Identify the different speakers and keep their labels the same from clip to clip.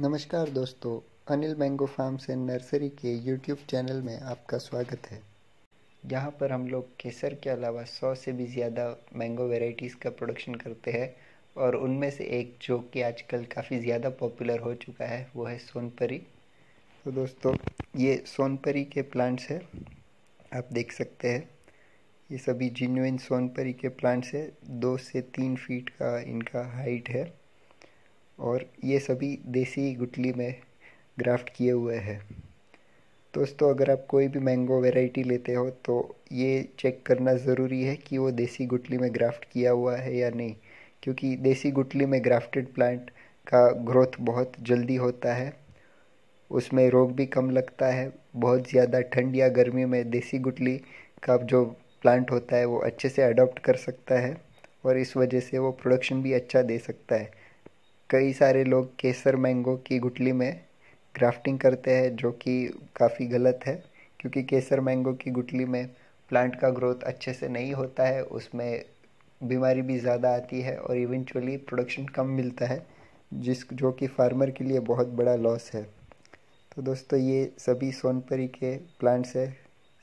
Speaker 1: नमस्कार दोस्तों, Anil mango farms and nursery के यूट्यूब चैनल में आपका स्वागत है। यहाँ पर हम लोग केसर के अलावा सौ से भी ज़्यादा मैंगो वेराइटीज़ का प्रोडक्शन करते हैं और उनमें से एक जो कि आजकल काफ़ी ज़्यादा पॉपुलर हो चुका है, वो है सोनपरी। तो दोस्तों, ये सोनपरी के प्लांट्स है, आप देख सकते हैं। ये सभी जिन्युइन सोनपरी के प्लांट्स है, दो से तीन फीट का इनका हाइट है। और ये सभी देसी गुटली में ग्राफ्ट किए हुए हैं। दोस्तों, अगर आप कोई भी मैंगो वैरायटी लेते हो तो ये चेक करना ज़रूरी है कि वो देसी गुटली में ग्राफ्ट किया हुआ है या नहीं, क्योंकि देसी गुटली में ग्राफ्टेड प्लांट का ग्रोथ बहुत जल्दी होता है। उसमें रोग भी कम लगता है, बहुत ज़्यादा ठंड या गर्मी में देसी गुटली का जो प्लांट होता है, वो अच्छे से अडोप्ट कर सकता है और इस वजह से वो प्रोडक्शन भी अच्छा दे सकता है। कई सारे लोग केसर मैंगो की गुटली में ग्राफ्टिंग करते हैं, जो कि काफ़ी गलत है, क्योंकि केसर मैंगो की गुटली में प्लांट का ग्रोथ अच्छे से नहीं होता है, उसमें बीमारी भी ज़्यादा आती है और इवेंचुअली प्रोडक्शन कम मिलता है, जिस, जो कि फार्मर के लिए बहुत बड़ा लॉस है। तो दोस्तों, ये सभी सोनपरी के प्लांट्स है,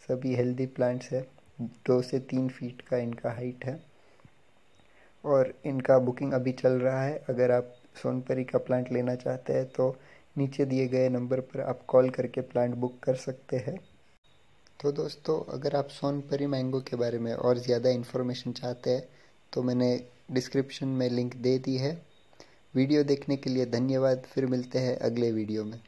Speaker 1: सभी हेल्दी प्लांट्स है, दो से तीन फीट का इनका हाइट है। और इनका बुकिंग अभी चल रहा है। अगर आप सोनपरी का प्लांट लेना चाहते हैं तो नीचे दिए गए नंबर पर आप कॉल करके प्लांट बुक कर सकते हैं। तो दोस्तों, अगर आप सोनपरी मैंगो के बारे में और ज़्यादा इन्फॉर्मेशन चाहते हैं तो मैंने डिस्क्रिप्शन में लिंक दे दी है। वीडियो देखने के लिए धन्यवाद। फिर मिलते हैं अगले वीडियो में।